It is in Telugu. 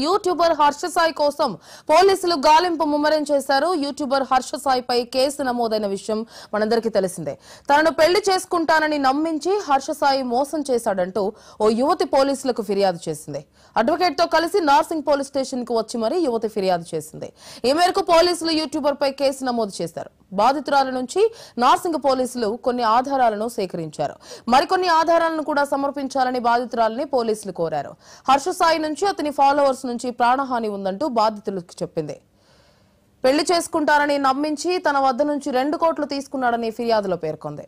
యూట్యూబర్ హర్ష సాయి కోసం పోలీసులు గాలింపు ముమ్మరం చేశారు. యూట్యూబర్ హర్ష సాయిపై కేసు నమోదైన విషయం మనందరికీ తెలిసిందే. తనను పెళ్ళి చేసుకుంటానని నమ్మించి హర్ష సాయి మోసం చేశాడంటూ ఓ యువతి పోలీసులకు ఫిర్యాదు చేసింది. అడ్వకేట్తో కలిసి నార్సింగ్ పోలీస్ స్టేషన్కు వచ్చి మరీ యువతి ఫిర్యాదు చేసింది. ఈ మేరకు పోలీసులు యూట్యూబర్ పై కేసు నమోదు చేశారు. బాధితురాల నుంచి నార్సింగ్ పోలీసులు కొన్ని ఆధారాలను సేకరించారు. మరికొన్ని ఆధారాలను కూడా సమర్పించాలని బాధితురాలని పోలీసులు కోరారు. హర్ష సాయి నుంచి అతని ఫాలోవర్స్ నుంచి ప్రాణహాని ఉందంటూ బాధితులకు చెప్పింది. పెళ్ళి చేసుకుంటారని నమ్మించి తన వద్ద నుంచి రెండు కోట్లు తీసుకున్నాడని ఫిర్యాదులో పేర్కొంది.